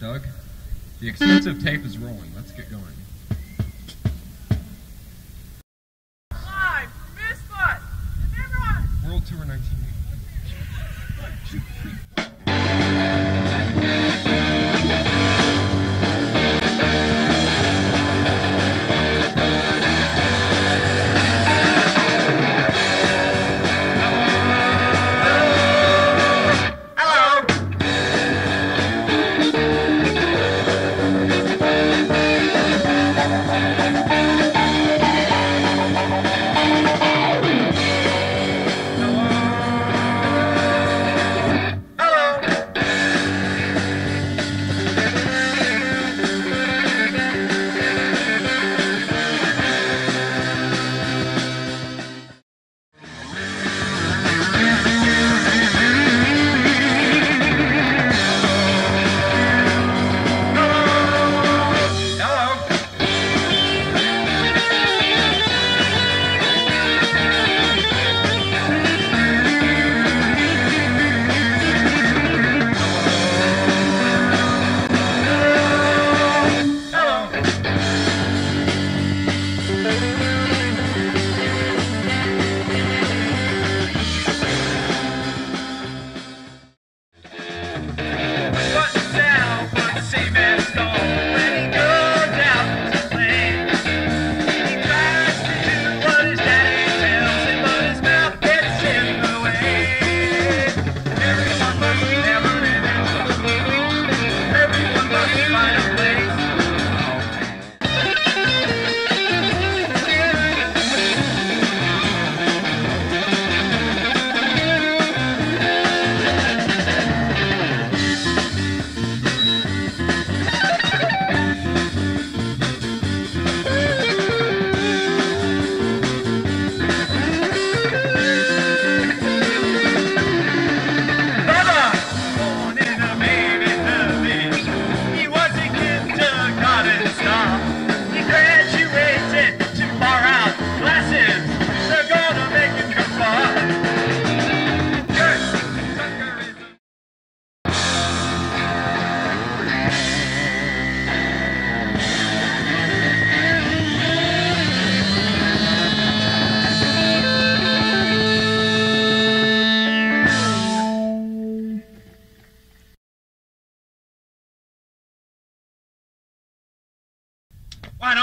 Doug, the expensive tape is rolling. Let's get going.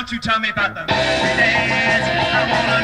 don't you tell me about them? days I wanna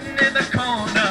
sitting in the corner.